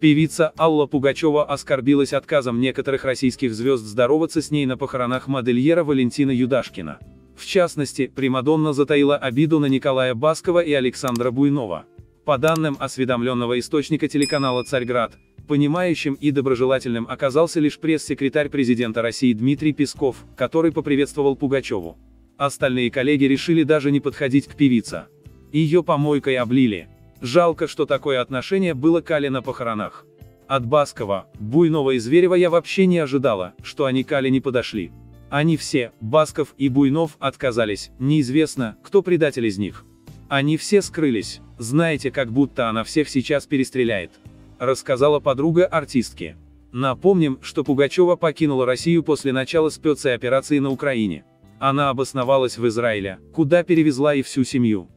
Певица Алла Пугачева оскорбилась отказом некоторых российских звезд здороваться с ней на похоронах модельера Валентина Юдашкина. В частности, Примадонна затаила обиду на Николая Баскова и Александра Буйнова. По данным осведомленного источника телеканала «Царьград», понимающим и доброжелательным оказался лишь пресс-секретарь президента России Дмитрий Песков, который поприветствовал Пугачеву. Остальные коллеги решили даже не подходить к певице. Ее помойкой облили. Жалко, что такое отношение было к Али на похоронах. От Баскова, Буйнова и Зверева я вообще не ожидала, что они к Али не подошли. Они все, Басков и Буйнов, отказались, неизвестно, кто предатель из них. Они все скрылись, знаете, как будто она всех сейчас перестреляет. Рассказала подруга артистки. Напомним, что Пугачева покинула Россию после начала спецоперации на Украине. Она обосновалась в Израиле, куда перевезла и всю семью.